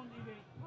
don't need it.